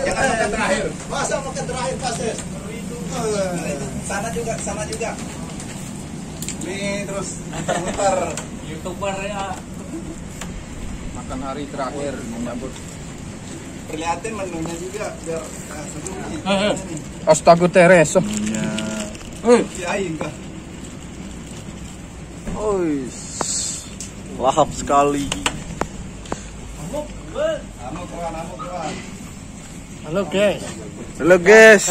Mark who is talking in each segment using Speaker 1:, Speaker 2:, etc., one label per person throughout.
Speaker 1: Jangan makan terakhir. Masa makan terakhir Pases?
Speaker 2: Sana juga, sama juga.
Speaker 1: Ini terus muter-muter.
Speaker 3: Youtuber ya.
Speaker 4: Makan hari terakhir menyambut
Speaker 1: Perlihatin menunya juga biar ah, seru.
Speaker 4: Astaga Teres.
Speaker 1: Kah?
Speaker 2: Ois. Lahap sekali.
Speaker 3: Halo guys.
Speaker 2: Halo guys.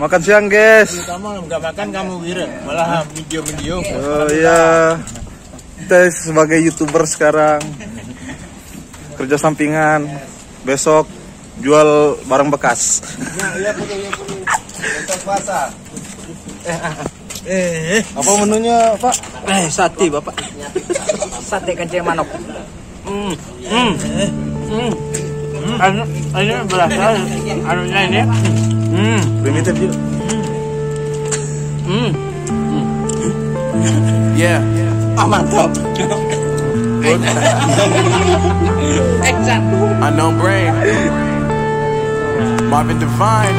Speaker 2: Makan siang guys.
Speaker 3: Kamu nggak makan kamu wira, malah video-video.
Speaker 2: Oh iya. Kita sebagai youtuber sekarang kerja sampingan. Besok jual barang bekas.
Speaker 1: Iya betul, iya betul. Besok puasa.
Speaker 3: Eh,
Speaker 2: Apa menunya Pak?
Speaker 3: eh sate bapak. Sate kancing manok. Hmm, hmm, hmm. Anu, ini berasa anunya ini. Hmm,
Speaker 2: Primitif juga.
Speaker 3: hmm.
Speaker 4: Yeah.
Speaker 3: Ah mantap. Action.
Speaker 4: Unknown brain. Marvin Divine.